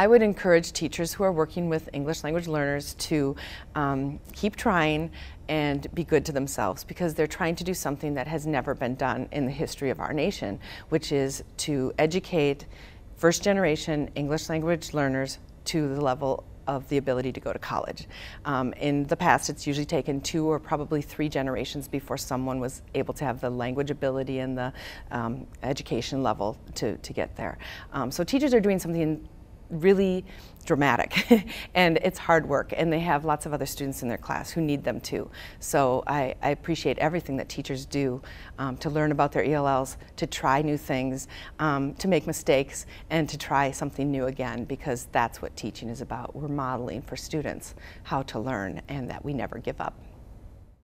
I would encourage teachers who are working with English language learners to um, keep trying and be good to themselves because they're trying to do something that has never been done in the history of our nation, which is to educate first generation English language learners to the level of the ability to go to college. Um, in the past, it's usually taken two or probably three generations before someone was able to have the language ability and the um, education level to, to get there. Um, so teachers are doing something really dramatic and it's hard work and they have lots of other students in their class who need them too. So I, I appreciate everything that teachers do um, to learn about their ELLs, to try new things, um, to make mistakes and to try something new again because that's what teaching is about. We're modeling for students how to learn and that we never give up.